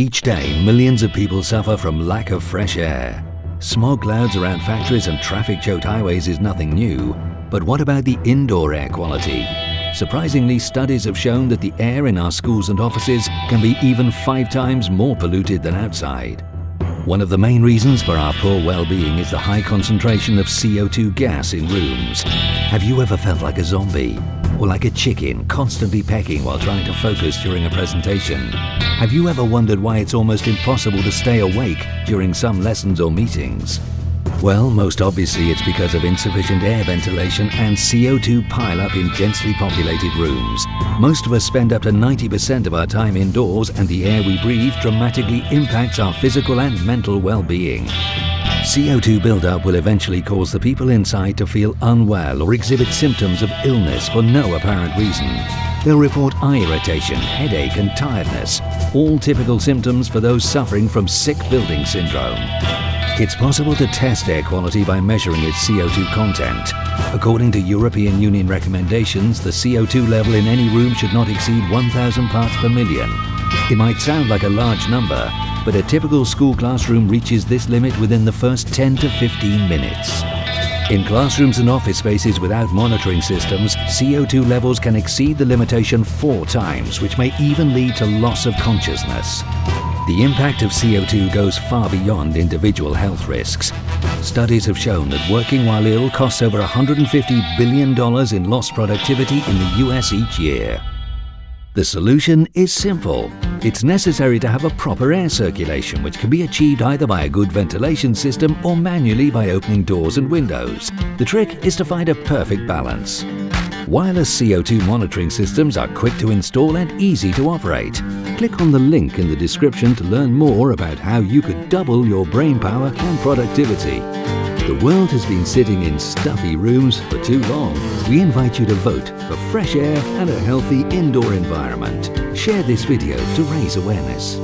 Each day, millions of people suffer from lack of fresh air. Smog clouds around factories and traffic-choked highways is nothing new, but what about the indoor air quality? Surprisingly, studies have shown that the air in our schools and offices can be even five times more polluted than outside. One of the main reasons for our poor well-being is the high concentration of CO2 gas in rooms. Have you ever felt like a zombie? Or like a chicken constantly pecking while trying to focus during a presentation? Have you ever wondered why it's almost impossible to stay awake during some lessons or meetings? Well, most obviously it's because of insufficient air ventilation and CO2 pileup in densely populated rooms. Most of us spend up to 90% of our time indoors and the air we breathe dramatically impacts our physical and mental well-being. CO2 buildup will eventually cause the people inside to feel unwell or exhibit symptoms of illness for no apparent reason. They'll report eye irritation, headache and tiredness, all typical symptoms for those suffering from sick building syndrome. It's possible to test air quality by measuring its CO2 content. According to European Union recommendations, the CO2 level in any room should not exceed 1,000 parts per million. It might sound like a large number, but a typical school classroom reaches this limit within the first 10 to 15 minutes. In classrooms and office spaces without monitoring systems, CO2 levels can exceed the limitation four times, which may even lead to loss of consciousness. The impact of CO2 goes far beyond individual health risks. Studies have shown that working while ill costs over $150 billion in lost productivity in the US each year. The solution is simple. It's necessary to have a proper air circulation which can be achieved either by a good ventilation system or manually by opening doors and windows. The trick is to find a perfect balance. Wireless CO2 monitoring systems are quick to install and easy to operate. Click on the link in the description to learn more about how you could double your brain power and productivity. The world has been sitting in stuffy rooms for too long. We invite you to vote for fresh air and a healthy indoor environment. Share this video to raise awareness.